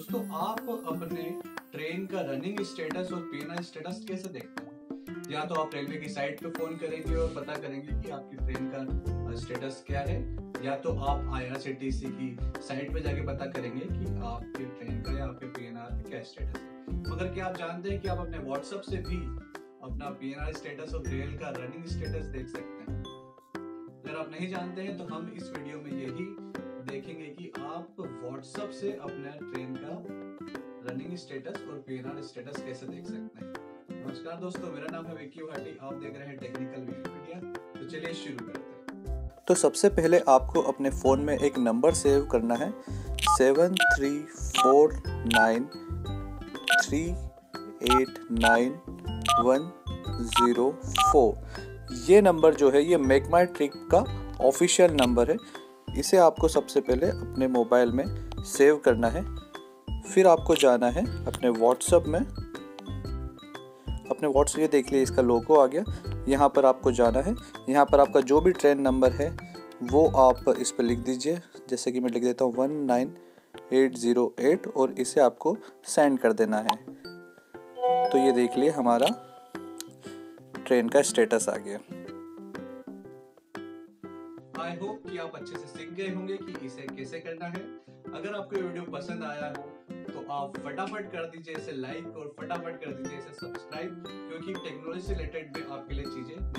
दोस्तों, आप अपने ट्रेन का रनिंग स्टेटस और पीएनआर स्टेटस कैसे देखते हैं? या तो आप रेलवे की साइट पे फ़ोन करेंगे और पता करेंगे कि आपकी ट्रेन का स्टेटस क्या है, या तो आप आईआरसीटीसी की साइट पे जाके पता करेंगे कि आपके ट्रेन का या आपके पीएनआर का क्या स्टेटस है। मगर क्या आप जानते हैं कि आप अपने व्हाट्सएप से भी अपना पीएनआर स्टेटस और रेल का रनिंग स्टेटस देख सकते हैं? अगर आप नहीं जानते हैं तो हम इस वीडियो में यही व्हाट्सएप से अपने ट्रेन का रनिंग स्टेटस और पीएनआर स्टेटस कैसे देख सकते हैं। नमस्कार दोस्तों, मेरा नाम है विक्की भाटी, आप देख रहे हैं टेक्निकल विकीपीडिया तो चलिए शुरू करते हैं। तो सबसे पहले आपको अपने फ़ोन में एक नंबर सेव करना है। Seven three four nine three eight nine one zero four. ये नंबर जो है, ये मेक माई ट्रिक का ऑफिशियल नंबर है। इसे आपको सबसे पहले अपने मोबाइल में सेव करना है। फिर आपको जाना है अपने व्हाट्सअप में। अपने व्हाट्सएप ये देख लिए इसका लोगो आ गया। यहाँ पर आपको जाना है। यहाँ पर आपका जो भी ट्रेन नंबर है, वो आप इस पर लिख दीजिए। जैसे कि मैं लिख देता हूँ one nine eight zero eight और इसे आपको सेंड कर देना है। तो ये देख लिए हमारा ट्रेन का स्टेटस आ गया। आई होप कि आप अच्छे से सीख गए होंगे कि इसे कैसे करना है। अगर आपको ये वीडियो पसंद आया हो तो आप फटाफट कर दीजिए इसे लाइक और फटाफट कर दीजिए इसे सब्सक्राइब क्योंकि टेक्नोलॉजी से रिलेटेड भी आपके लिए चीज़ें